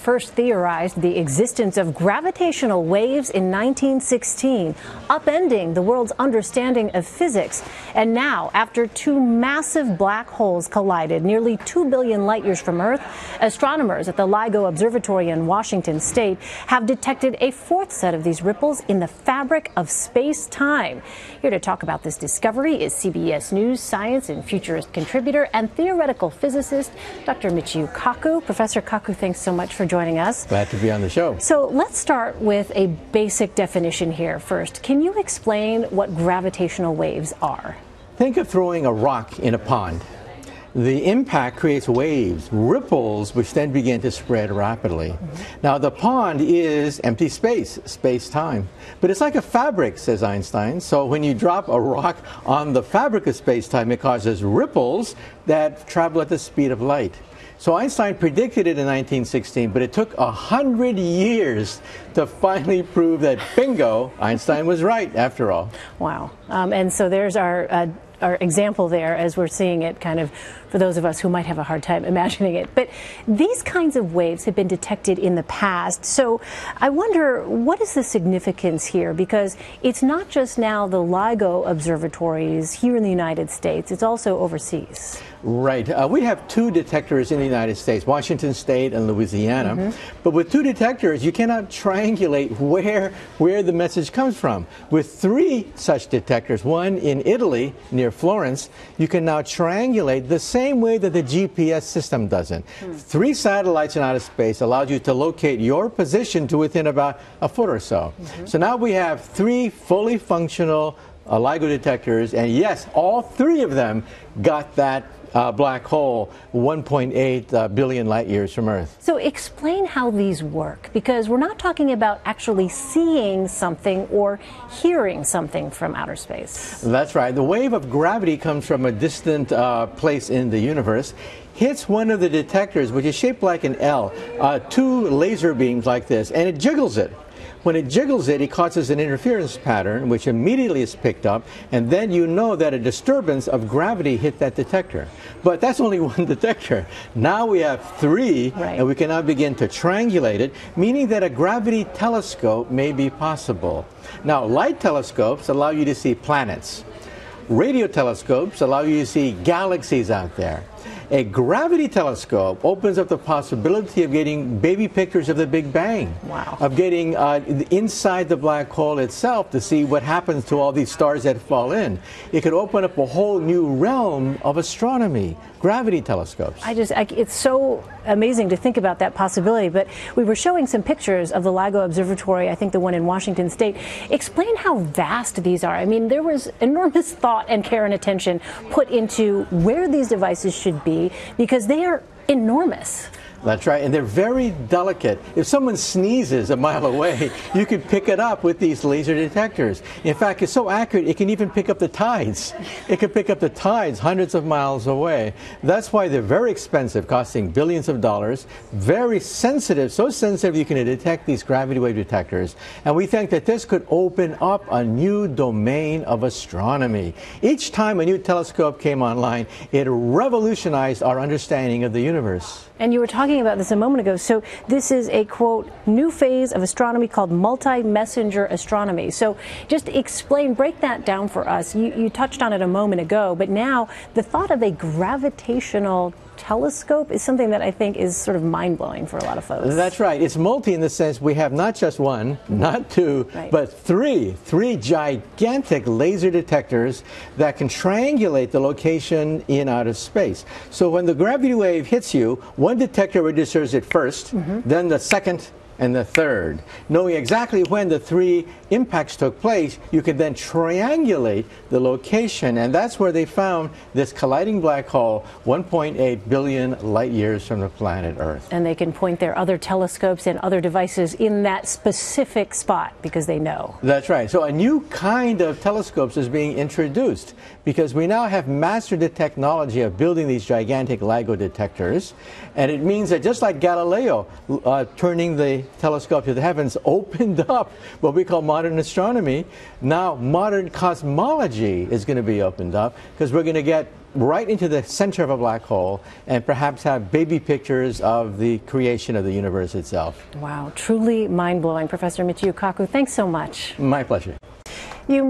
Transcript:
first theorized the existence of gravitational waves in 1916, upending the world's understanding of physics. And now, after two massive black holes collided nearly 2 billion light years from Earth, astronomers at the LIGO Observatory in Washington state have detected a fourth set of these ripples in the fabric of space time. Here to talk about this discovery is CBS News science and futurist contributor and theoretical physicist Dr. Michio Kaku. Professor Kaku, thanks so much for joining us. Glad to be on the show. So let's start with a basic definition here first. Can you explain what gravitational waves are? Think of throwing a rock in a pond. The impact creates waves, ripples, which then begin to spread rapidly. Mm-hmm. Now, the pond is empty space, space time. But it's like a fabric, says Einstein. So when you drop a rock on the fabric of space time, it causes ripples that travel at the speed of light. So Einstein predicted it in 1916, but it took a hundred years to finally prove that bingo, Einstein was right after all. Wow. Um, and so there's our uh, our example there as we're seeing it kind of for those of us who might have a hard time imagining it. But these kinds of waves have been detected in the past. So I wonder what is the significance here? Because it's not just now the LIGO observatories here in the United States, it's also overseas. Right. Uh, we have two detectors in the United States, Washington State and Louisiana. Mm -hmm. But with two detectors, you cannot triangulate where, where the message comes from. With three such detectors, one in Italy near Florence, you can now triangulate the same way that the GPS system does it. Hmm. Three satellites in outer space allows you to locate your position to within about a foot or so. Mm -hmm. So now we have three fully functional uh, LIGO detectors, and yes, all three of them got that uh, black hole 1.8 uh, billion light years from Earth. So explain how these work, because we're not talking about actually seeing something or hearing something from outer space. That's right. The wave of gravity comes from a distant uh, place in the universe hits one of the detectors, which is shaped like an L, uh, two laser beams like this, and it jiggles it. When it jiggles it, it causes an interference pattern, which immediately is picked up, and then you know that a disturbance of gravity hit that detector. But that's only one detector. Now we have three, right. and we can now begin to triangulate it, meaning that a gravity telescope may be possible. Now, light telescopes allow you to see planets. Radio telescopes allow you to see galaxies out there. A gravity telescope opens up the possibility of getting baby pictures of the Big Bang. Wow. Of getting uh, inside the black hole itself to see what happens to all these stars that fall in. It could open up a whole new realm of astronomy, gravity telescopes. I just, I, it's so amazing to think about that possibility. But we were showing some pictures of the LIGO Observatory, I think the one in Washington State. Explain how vast these are. I mean, there was enormous thought and care and attention put into where these devices should be because they are enormous. That's right, and they're very delicate. If someone sneezes a mile away, you can pick it up with these laser detectors. In fact, it's so accurate, it can even pick up the tides. It can pick up the tides hundreds of miles away. That's why they're very expensive, costing billions of dollars, very sensitive, so sensitive you can detect these gravity wave detectors. And we think that this could open up a new domain of astronomy. Each time a new telescope came online, it revolutionized our understanding of the universe. And you were talking about this a moment ago. So this is a quote new phase of astronomy called multi-messenger astronomy. So just explain, break that down for us. You, you touched on it a moment ago, but now the thought of a gravitational telescope is something that I think is sort of mind blowing for a lot of folks. That's right. It's multi in the sense we have not just one, not two, right. but three, three gigantic laser detectors that can triangulate the location in outer space. So when the gravity wave hits you, one detector registers it 1st mm -hmm. then the second, and the third. Knowing exactly when the three impacts took place, you can then triangulate the location, and that's where they found this colliding black hole 1.8 billion light years from the planet Earth. And they can point their other telescopes and other devices in that specific spot because they know. That's right. So a new kind of telescopes is being introduced because we now have mastered the technology of building these gigantic LIGO detectors, and it means that just like Galileo uh, turning the telescope to the heavens opened up what we call modern astronomy. Now, modern cosmology is going to be opened up because we're going to get right into the center of a black hole and perhaps have baby pictures of the creation of the universe itself. Wow, truly mind blowing. Professor Michio Kaku, thanks so much. My pleasure. You